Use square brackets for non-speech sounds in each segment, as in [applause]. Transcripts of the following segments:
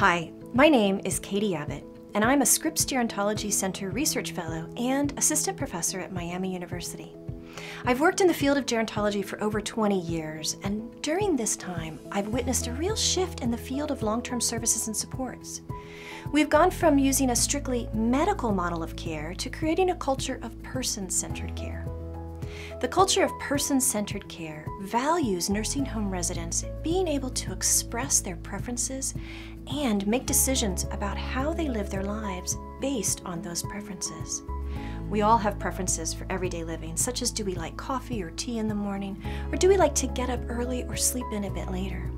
Hi, my name is Katie Abbott, and I'm a Scripps Gerontology Center Research Fellow and Assistant Professor at Miami University. I've worked in the field of gerontology for over 20 years, and during this time, I've witnessed a real shift in the field of long-term services and supports. We've gone from using a strictly medical model of care to creating a culture of person-centered care. The culture of person-centered care values nursing home residents being able to express their preferences and make decisions about how they live their lives based on those preferences. We all have preferences for everyday living, such as do we like coffee or tea in the morning, or do we like to get up early or sleep in a bit later?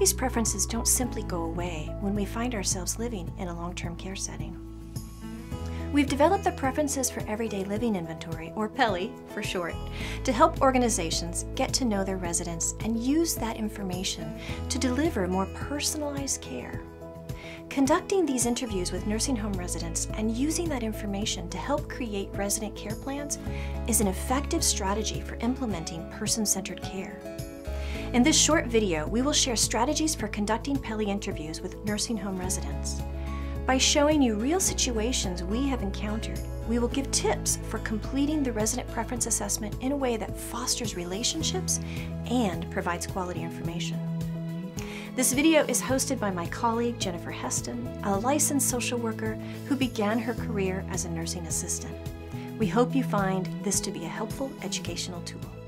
These preferences don't simply go away when we find ourselves living in a long-term care setting. We've developed the Preferences for Everyday Living Inventory, or PELI for short, to help organizations get to know their residents and use that information to deliver more personalized care. Conducting these interviews with nursing home residents and using that information to help create resident care plans is an effective strategy for implementing person-centered care. In this short video, we will share strategies for conducting PELI interviews with nursing home residents. By showing you real situations we have encountered, we will give tips for completing the resident preference assessment in a way that fosters relationships and provides quality information. This video is hosted by my colleague Jennifer Heston, a licensed social worker who began her career as a nursing assistant. We hope you find this to be a helpful educational tool.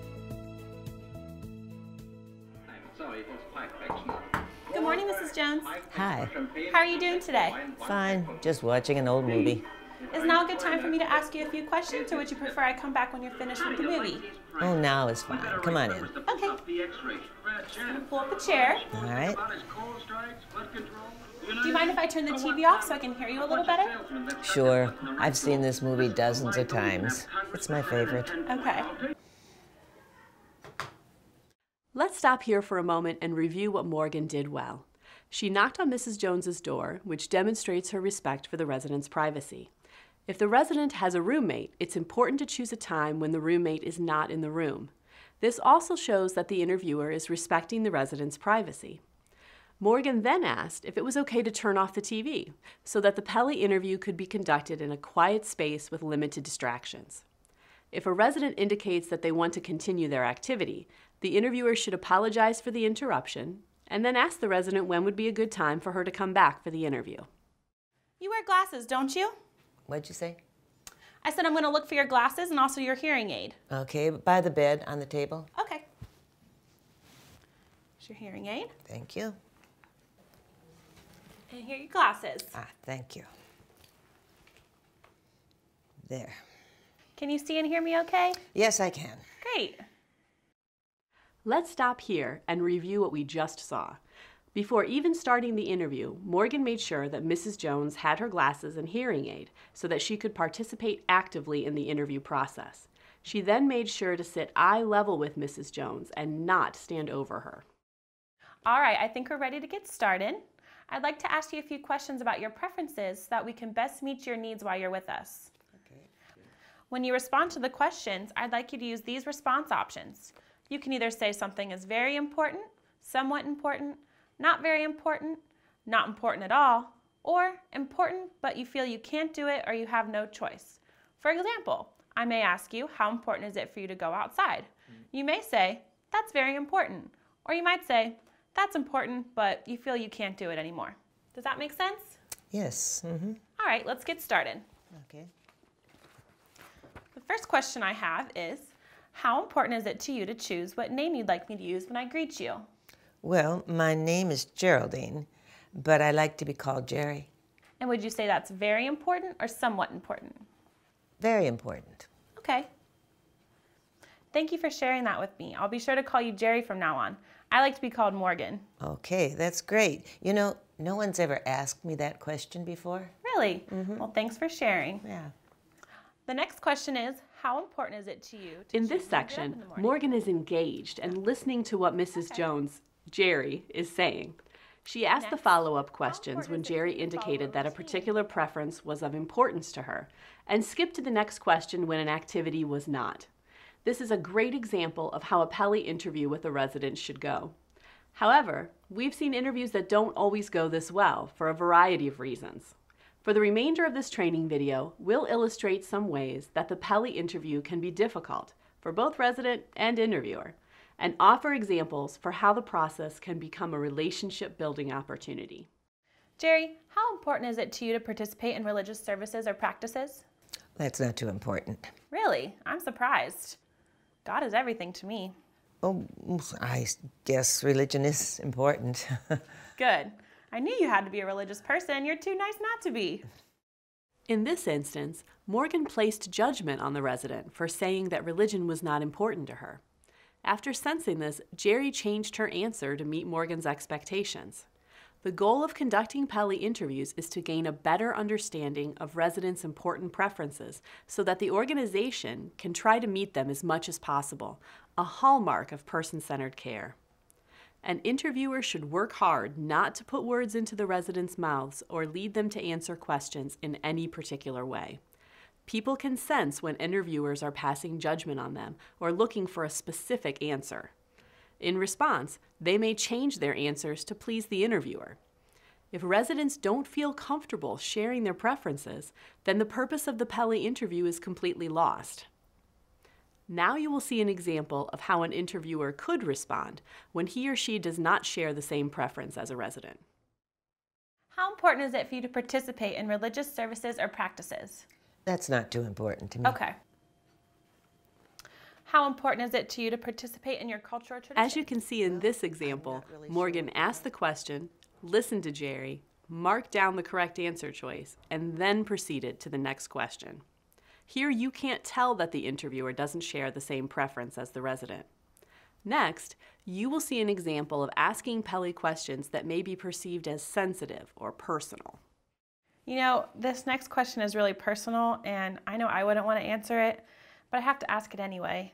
Mrs. Jones. Hi. How are you doing today? Fine. Just watching an old movie. Is now a good time for me to ask you a few questions, or would you prefer I come back when you're finished with the movie? Oh, now is fine. Come on in. Okay. Just gonna pull up a chair. All right. Do you mind if I turn the TV off so I can hear you a little better? Sure. I've seen this movie dozens of times. It's my favorite. Okay. Let's stop here for a moment and review what Morgan did well. She knocked on Mrs. Jones's door, which demonstrates her respect for the resident's privacy. If the resident has a roommate, it's important to choose a time when the roommate is not in the room. This also shows that the interviewer is respecting the resident's privacy. Morgan then asked if it was okay to turn off the TV so that the PELI interview could be conducted in a quiet space with limited distractions. If a resident indicates that they want to continue their activity, the interviewer should apologize for the interruption and then ask the resident when would be a good time for her to come back for the interview. You wear glasses, don't you? What'd you say? I said I'm going to look for your glasses and also your hearing aid. Okay, by the bed on the table. Okay. Here's your hearing aid. Thank you. And here are your glasses. Ah, thank you. There. Can you see and hear me okay? Yes, I can. Great. Let's stop here and review what we just saw. Before even starting the interview, Morgan made sure that Mrs. Jones had her glasses and hearing aid so that she could participate actively in the interview process. She then made sure to sit eye level with Mrs. Jones and not stand over her. All right, I think we're ready to get started. I'd like to ask you a few questions about your preferences so that we can best meet your needs while you're with us. Okay. When you respond to the questions, I'd like you to use these response options. You can either say something is very important, somewhat important, not very important, not important at all, or important but you feel you can't do it or you have no choice. For example, I may ask you, how important is it for you to go outside? You may say, that's very important. Or you might say, that's important, but you feel you can't do it anymore. Does that make sense? Yes. Mm-hmm. All right, let's get started. Okay. The first question I have is, how important is it to you to choose what name you'd like me to use when I greet you? Well, my name is Geraldine, but I like to be called Jerry. And would you say that's very important or somewhat important? Very important. Okay. Thank you for sharing that with me. I'll be sure to call you Jerry from now on. I like to be called Morgan. Okay, that's great. You know, no one's ever asked me that question before. Really? Mm-hmm. Well, thanks for sharing. Yeah. The next question is, how important is it to you to In this when get up section, in? Morgan is engaged and listening to what Mrs. Okay. Jones, Jerry, is saying. She asked the follow up questions when is it for Jerry you to follow indicated that a particular preference was of importance to her, and skipped to the next question when an activity was not. This is a great example of how a PELI interview with a resident should go. However, we've seen interviews that don't always go this well for a variety of reasons. For the remainder of this training video, we'll illustrate some ways that the PELI interview can be difficult for both resident and interviewer, and offer examples for how the process can become a relationship building opportunity. Jerry, how important is it to you to participate in religious services or practices? That's not too important. Really? I'm surprised. God is everything to me. Oh, I guess religion is important. [laughs] Good. I knew you had to be a religious person. You're too nice not to be. In this instance, Morgan placed judgment on the resident for saying that religion was not important to her. After sensing this, Jerry changed her answer to meet Morgan's expectations. The goal of conducting PELI interviews is to gain a better understanding of residents' important preferences so that the organization can try to meet them as much as possible, a hallmark of person centered care. An interviewer should work hard not to put words into the residents' mouths or lead them to answer questions in any particular way. People can sense when interviewers are passing judgment on them or looking for a specific answer. In response, they may change their answers to please the interviewer. If residents don't feel comfortable sharing their preferences, then the purpose of the PELI interview is completely lost. Now you will see an example of how an interviewer could respond when he or she does not share the same preference as a resident. How important is it for you to participate in religious services or practices? That's not too important to me. Okay. How important is it to you to participate in your cultural tradition? As you can see in this example, Morgan asked the question, listened to Jerry, marked down the correct answer choice, and then proceeded to the next question. Here you can't tell that the interviewer doesn't share the same preference as the resident. Next, you will see an example of asking PELI questions that may be perceived as sensitive or personal. You know, this next question is really personal, and I know I wouldn't want to answer it, but I have to ask it anyway.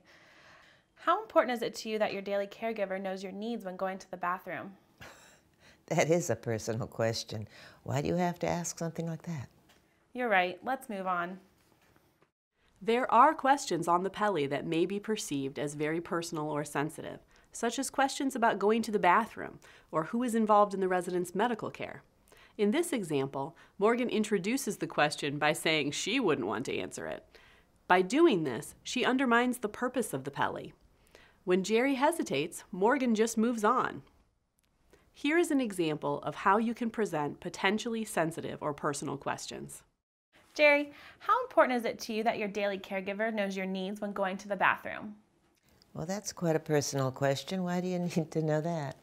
How important is it to you that your daily caregiver knows your needs when going to the bathroom? [laughs] That is a personal question. Why do you have to ask something like that? You're right. Let's move on. There are questions on the PELI that may be perceived as very personal or sensitive, such as questions about going to the bathroom or who is involved in the resident's medical care. In this example, Morgan introduces the question by saying she wouldn't want to answer it. By doing this, she undermines the purpose of the PELI. When Jerry hesitates, Morgan just moves on. Here is an example of how you can present potentially sensitive or personal questions. Jerry, how important is it to you that your daily caregiver knows your needs when going to the bathroom? Well, that's quite a personal question. Why do you [laughs] need to know that?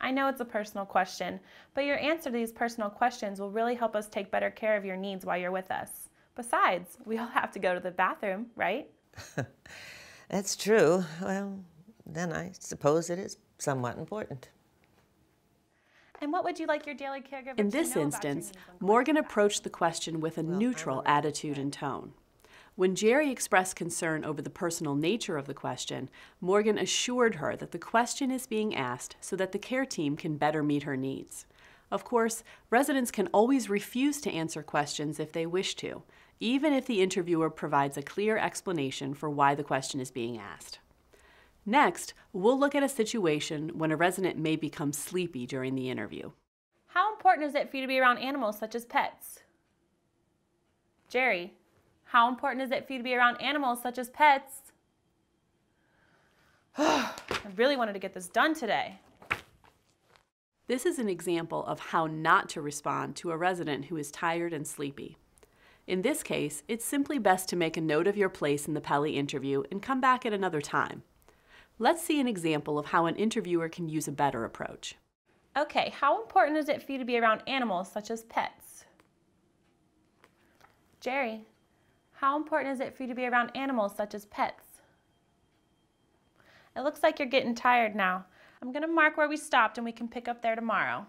I know it's a personal question, but your answer to these personal questions will really help us take better care of your needs while you're with us. Besides, we all have to go to the bathroom, right? [laughs] That's true. Well, then I suppose it is somewhat important. And what would you like your daily caregiver In to this know instance, needs Morgan approached the question with a neutral attitude and tone. When Jerry expressed concern over the personal nature of the question, Morgan assured her that the question is being asked so that the care team can better meet her needs. Of course, residents can always refuse to answer questions if they wish to, even if the interviewer provides a clear explanation for why the question is being asked. Next, we'll look at a situation when a resident may become sleepy during the interview. How important is it for you to be around animals such as pets? Jerry, how important is it for you to be around animals such as pets? [sighs] I really wanted to get this done today. This is an example of how not to respond to a resident who is tired and sleepy. In this case, it's simply best to make a note of your place in the PELI interview and come back at another time. Let's see an example of how an interviewer can use a better approach. Okay, how important is it for you to be around animals such as pets? Jerry, how important is it for you to be around animals such as pets? It looks like you're getting tired now. I'm going to mark where we stopped and we can pick up there tomorrow.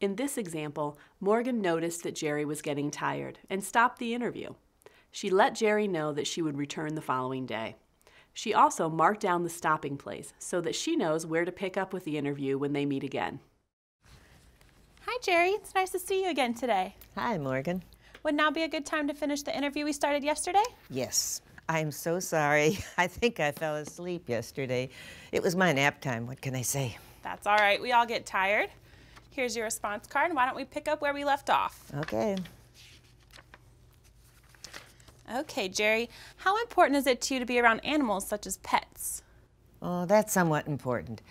In this example, Morgan noticed that Jerry was getting tired and stopped the interview. She let Jerry know that she would return the following day. She also marked down the stopping place so that she knows where to pick up with the interview when they meet again. Hi, Jerry. It's nice to see you again today. Hi, Morgan. Would now be a good time to finish the interview we started yesterday? Yes. I'm so sorry. [laughs] I think I fell asleep yesterday. It was my nap time. What can I say? That's all right. We all get tired. Here's your response card. Why don't we pick up where we left off? Okay. Okay, Jerry, how important is it to you to be around animals such as pets? Oh, that's somewhat important.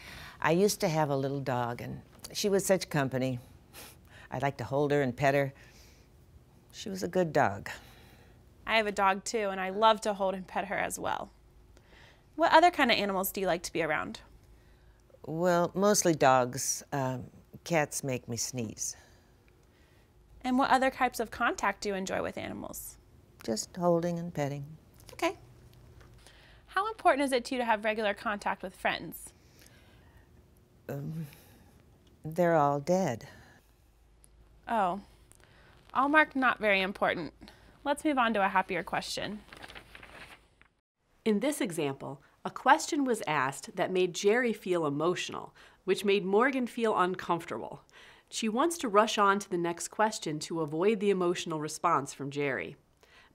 I used to have a little dog, and she was such company. I'd like to hold her and pet her. She was a good dog. I have a dog too, and I love to hold and pet her as well. What other kind of animals do you like to be around? Well, mostly dogs. Um, cats make me sneeze. And what other types of contact do you enjoy with animals? Just holding and petting. Okay. How important is it to you to have regular contact with friends? Um, they're all dead. Oh. I'll mark not very important. Let's move on to a happier question. In this example, a question was asked that made Jerry feel emotional, which made Morgan feel uncomfortable. She wants to rush on to the next question to avoid the emotional response from Jerry.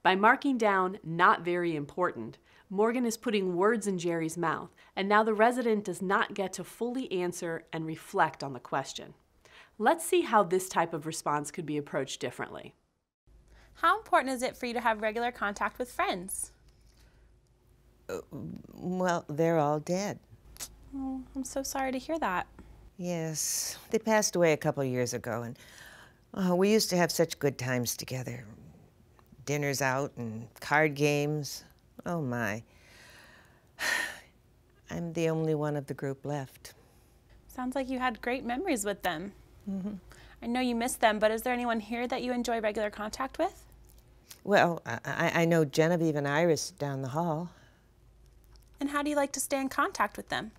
By marking down not very important, Morgan is putting words in Jerry's mouth, and now the resident does not get to fully answer and reflect on the question. Let's see how this type of response could be approached differently. How important is it for you to have regular contact with friends? Uh, well, they're all dead. Oh, I'm so sorry to hear that. Yes, they passed away a couple years ago, and oh, we used to have such good times together. Dinners out and card games. Oh my. [sighs] I'm the only one of the group left. Sounds like you had great memories with them. Mm -hmm. I know you miss them, but is there anyone here that you enjoy regular contact with? Well, I, I know Genevieve and Iris down the hall. And how do you like to stay in contact with them?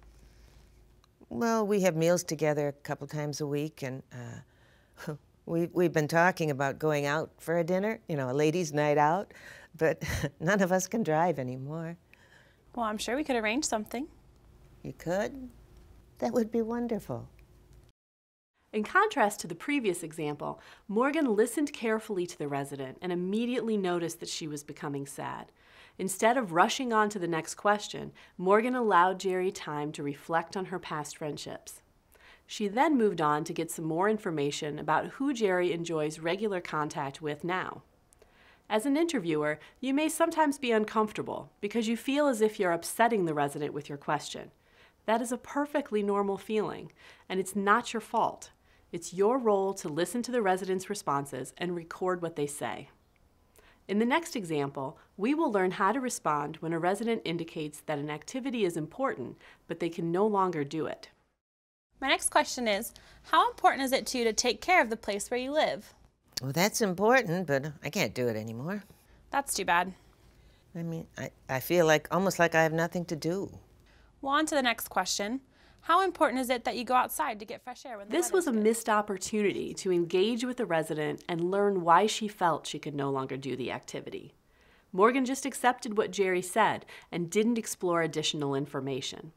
Well, we have meals together a couple times a week, and uh, we, we've been talking about going out for a dinner, you know, a ladies' night out, but [laughs] none of us can drive anymore. Well, I'm sure we could arrange something. You could? That would be wonderful. In contrast to the previous example, Morgan listened carefully to the resident and immediately noticed that she was becoming sad. Instead of rushing on to the next question, Morgan allowed Jerry time to reflect on her past friendships. She then moved on to get some more information about who Jerry enjoys regular contact with now. As an interviewer, you may sometimes be uncomfortable because you feel as if you're upsetting the resident with your question. That is a perfectly normal feeling, and it's not your fault. It's your role to listen to the residents' responses and record what they say. In the next example, we will learn how to respond when a resident indicates that an activity is important, but they can no longer do it. My next question is, how important is it to you to take care of the place where you live? Well, that's important, but I can't do it anymore. That's too bad. I mean, I, I feel like almost like I have nothing to do. Well, on to the next question. How important is it that you go outside to get fresh air? When this was a good? missed opportunity to engage with the resident and learn why she felt she could no longer do the activity. Morgan just accepted what Jerry said and didn't explore additional information.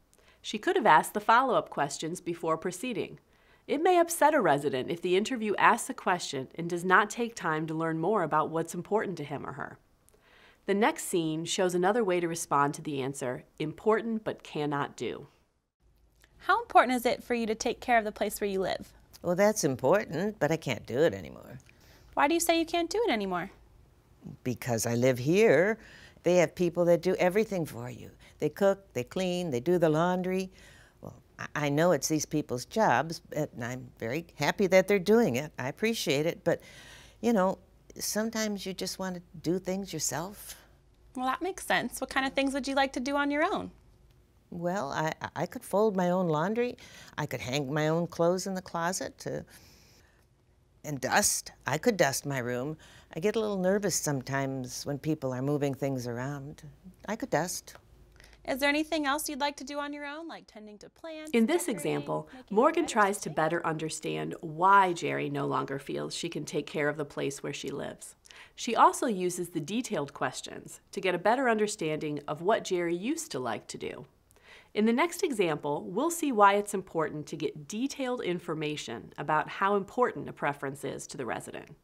She could have asked the follow up questions before proceeding. It may upset a resident if the interview asks a question and does not take time to learn more about what's important to him or her. The next scene shows another way to respond to the answer important but cannot do. How important is it for you to take care of the place where you live? Well, that's important, but I can't do it anymore. Why do you say you can't do it anymore? Because I live here. They have people that do everything for you. They cook, they clean, they do the laundry. Well, I know it's these people's jobs, and I'm very happy that they're doing it. I appreciate it, but you know, sometimes you just want to do things yourself. Well, that makes sense. What kind of things would you like to do on your own? Well, I, I could fold my own laundry. I could hang my own clothes in the closet to, and dust. I could dust my room. I get a little nervous sometimes when people are moving things around. I could dust. Is there anything else you'd like to do on your own, like tending to plants? In this example, Morgan tries to better understand why Jerry no longer feels she can take care of the place where she lives. She also uses the detailed questions to get a better understanding of what Jerry used to like to do. In the next example, we'll see why it's important to get detailed information about how important a preference is to the resident.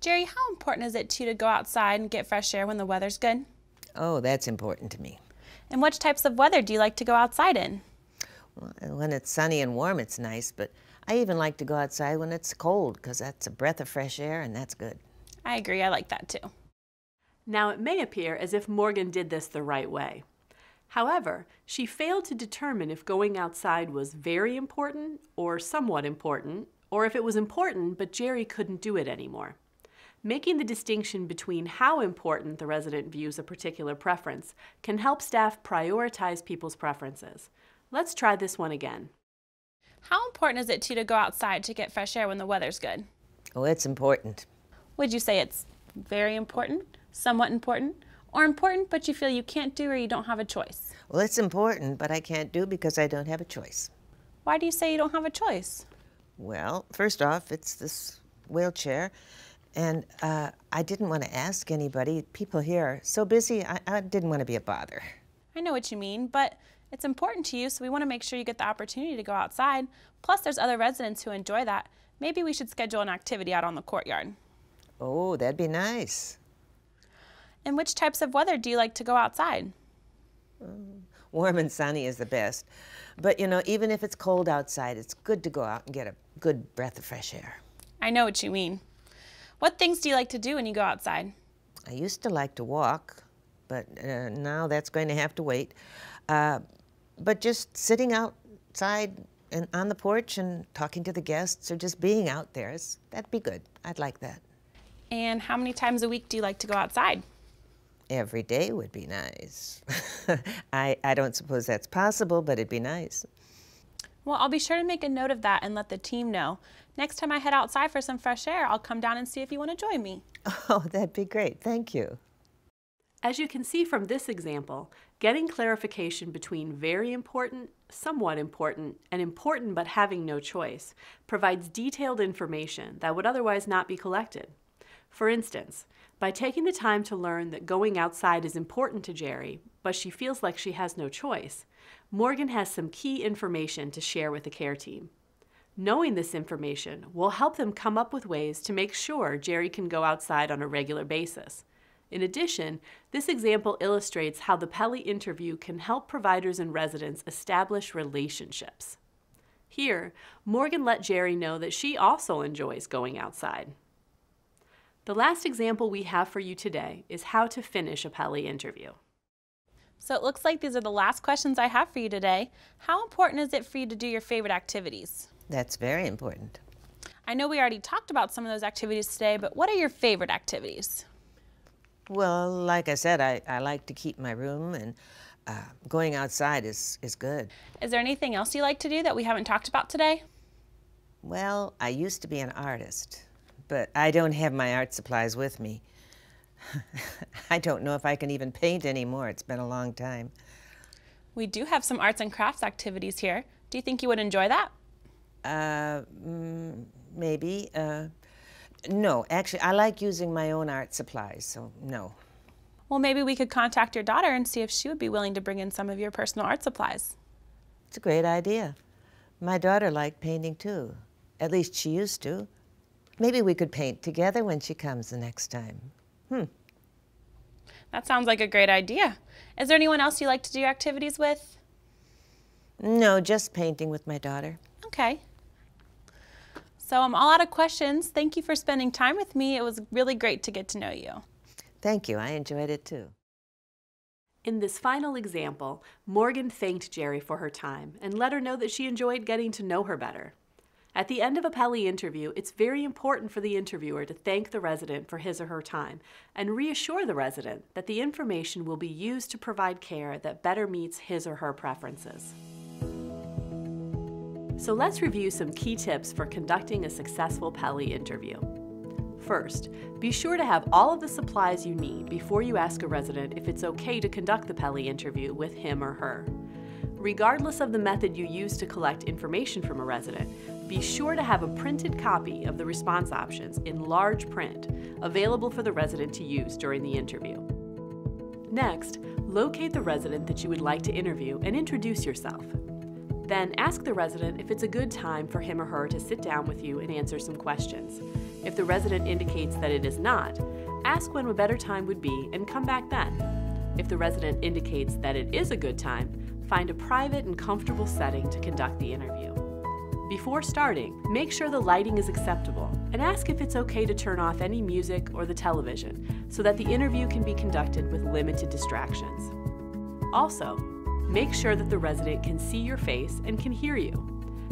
Jerry, how important is it to you to go outside and get fresh air when the weather's good? Oh, that's important to me. And which types of weather do you like to go outside in? Well, when it's sunny and warm, it's nice, but I even like to go outside when it's cold because that's a breath of fresh air and that's good. I agree, I like that too. Now, it may appear as if Morgan did this the right way. However, she failed to determine if going outside was very important or somewhat important, or if it was important but Jerry couldn't do it anymore. Making the distinction between how important the resident views a particular preference can help staff prioritize people's preferences. Let's try this one again. How important is it to you to go outside to get fresh air when the weather's good? Oh, it's important. Would you say it's very important, somewhat important, or important but you feel you can't do or you don't have a choice? Well, it's important, but I can't do because I don't have a choice. Why do you say you don't have a choice? Well, first off, it's this wheelchair, and uh, I didn't want to ask anybody. People here are so busy, I, I didn't want to be a bother. I know what you mean, but it's important to you, so we want to make sure you get the opportunity to go outside. Plus, there's other residents who enjoy that. Maybe we should schedule an activity out on the courtyard. Oh, that'd be nice. And which types of weather do you like to go outside? Warm and sunny is the best. But you know, even if it's cold outside, it's good to go out and get a good breath of fresh air. I know what you mean. What things do you like to do when you go outside? I used to like to walk, but uh, now that's going to have to wait. Uh, but just sitting outside and on the porch and talking to the guests or just being out there, is, that'd be good. I'd like that. And how many times a week do you like to go outside? Every day would be nice. [laughs] I, I don't suppose that's possible, but it'd be nice. Well, I'll be sure to make a note of that and let the team know. Next time I head outside for some fresh air, I'll come down and see if you want to join me. [laughs] Oh, that'd be great. Thank you. As you can see from this example, getting clarification between very important, somewhat important, and important but having no choice provides detailed information that would otherwise not be collected. For instance, by taking the time to learn that going outside is important to Jerry, but she feels like she has no choice, Morgan has some key information to share with the care team. Knowing this information will help them come up with ways to make sure Jerry can go outside on a regular basis. In addition, this example illustrates how the PELI interview can help providers and residents establish relationships. Here, Morgan let Jerry know that she also enjoys going outside. The last example we have for you today is how to finish a PELI interview. So it looks like these are the last questions I have for you today. How important is it for you to do your favorite activities? That's very important. I know we already talked about some of those activities today, but what are your favorite activities? Well, like I said, I, I like to keep my room, and uh, going outside is, is good. Is there anything else you like to do that we haven't talked about today? Well, I used to be an artist, but I don't have my art supplies with me. [laughs] I don't know if I can even paint anymore. It's been a long time. We do have some arts and crafts activities here. Do you think you would enjoy that? Uh, mm, maybe. Uh, no, actually, I like using my own art supplies, so no. Well, maybe we could contact your daughter and see if she would be willing to bring in some of your personal art supplies. It's a great idea. My daughter liked painting too. At least she used to. Maybe we could paint together when she comes the next time. Hmm. That sounds like a great idea. Is there anyone else you like to do activities with? No, just painting with my daughter. Okay. So I'm all out of questions. Thank you for spending time with me. It was really great to get to know you. Thank you. I enjoyed it too. In this final example, Morgan thanked Jerry for her time and let her know that she enjoyed getting to know her better. At the end of a PELI interview, it's very important for the interviewer to thank the resident for his or her time and reassure the resident that the information will be used to provide care that better meets his or her preferences. So let's review some key tips for conducting a successful PELI interview. First, be sure to have all of the supplies you need before you ask a resident if it's okay to conduct the PELI interview with him or her. Regardless of the method you use to collect information from a resident, be sure to have a printed copy of the response options in large print available for the resident to use during the interview. Next, locate the resident that you would like to interview and introduce yourself. Then ask the resident if it's a good time for him or her to sit down with you and answer some questions. If the resident indicates that it is not, ask when a better time would be and come back then. If the resident indicates that it is a good time, find a private and comfortable setting to conduct the interview. Before starting, make sure the lighting is acceptable and ask if it's okay to turn off any music or the television so that the interview can be conducted with limited distractions. Also, make sure that the resident can see your face and can hear you.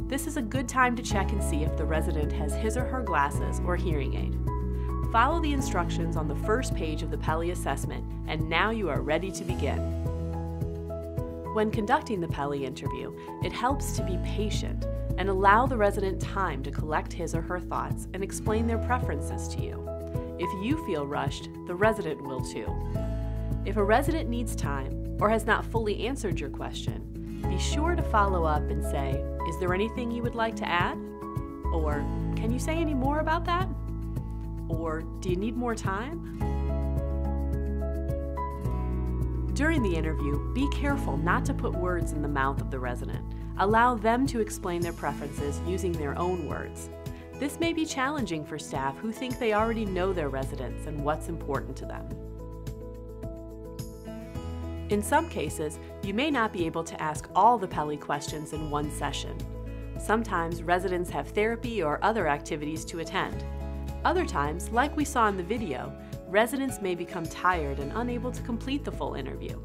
This is a good time to check and see if the resident has his or her glasses or hearing aid. Follow the instructions on the first page of the PELI assessment, and now you are ready to begin. When conducting the PELI interview, it helps to be patient and allow the resident time to collect his or her thoughts and explain their preferences to you. If you feel rushed, the resident will too. If a resident needs time or has not fully answered your question, be sure to follow up and say, Is there anything you would like to add? Or, Can you say any more about that? Or, Do you need more time? During the interview, be careful not to put words in the mouth of the resident. Allow them to explain their preferences using their own words. This may be challenging for staff who think they already know their residents and what's important to them. In some cases, you may not be able to ask all the PELI questions in one session. Sometimes residents have therapy or other activities to attend. Other times, like we saw in the video, residents may become tired and unable to complete the full interview.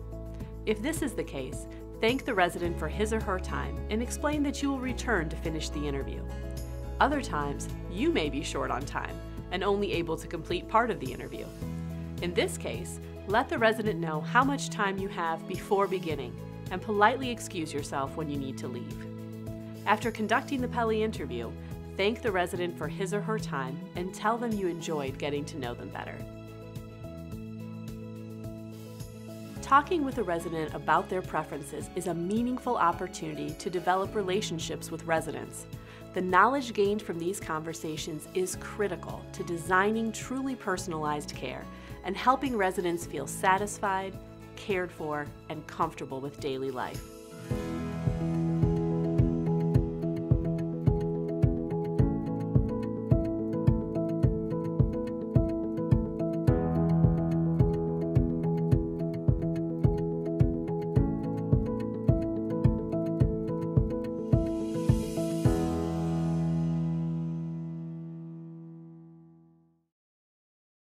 If this is the case, thank the resident for his or her time and explain that you will return to finish the interview. Other times, you may be short on time and only able to complete part of the interview. In this case, let the resident know how much time you have before beginning and politely excuse yourself when you need to leave. After conducting the PELI interview, thank the resident for his or her time and tell them you enjoyed getting to know them better. Talking with a resident about their preferences is a meaningful opportunity to develop relationships with residents. The knowledge gained from these conversations is critical to designing truly personalized care and helping residents feel satisfied, cared for, and comfortable with daily life.